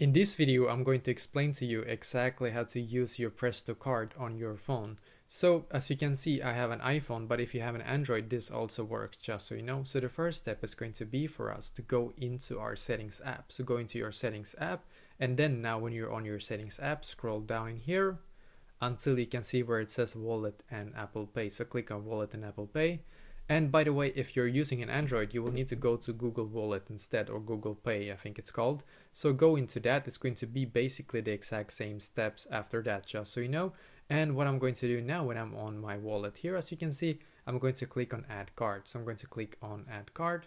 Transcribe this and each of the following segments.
In this video, I'm going to explain to you exactly how to use your Presto card on your phone. So as you can see, I have an iPhone, but if you have an Android, this also works, just so you know. So the first step is going to be for us to go into our settings app. So go into your settings app, and then now when you're on your settings app, scroll down in here until you can see where it says wallet and Apple Pay. So click on wallet and Apple Pay. And by the way, if you're using an Android, you will need to go to Google Wallet instead, or Google Pay, I think it's called. So go into that. It's going to be basically the exact same steps after that, just so you know. And what I'm going to do now when I'm on my wallet here, as you can see, I'm going to click on Add Card. So I'm going to click on Add Card.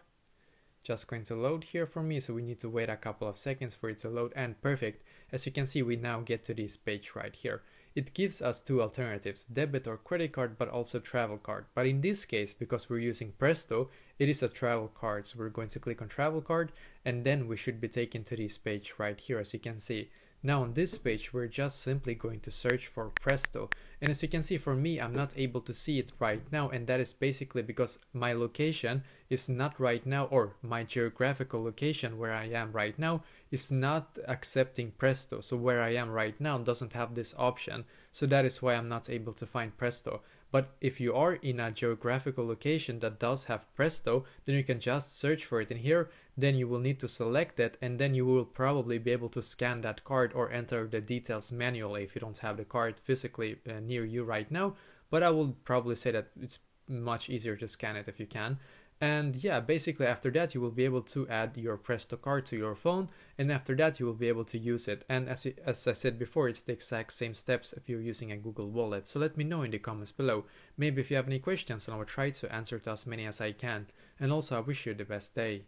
Just going to load here for me, so we need to wait a couple of seconds for it to load, and perfect. As you can see, we now get to this page right here. It gives us two alternatives, debit or credit card, but also travel card. But in this case, because we're using Presto, it is a travel card. So we're going to click on travel card and then we should be taken to this page right here as you can see. Now on this page, we're just simply going to search for Presto. And as you can see for me, I'm not able to see it right now. And that is basically because my location is not right now, or my geographical location where I am right now is not accepting Presto. So where I am right now doesn't have this option. So that is why I'm not able to find Presto. But if you are in a geographical location that does have Presto, then you can just search for it in here. Then you will need to select it and then you will probably be able to scan that card or enter the details manually if you don't have the card physically uh, near you right now. But I will probably say that it's much easier to scan it if you can. And yeah, basically after that you will be able to add your Presto card to your phone and after that you will be able to use it. And as, it, as I said before, it's the exact same steps if you're using a Google Wallet. So let me know in the comments below. Maybe if you have any questions and I will try to answer to as many as I can. And also I wish you the best day.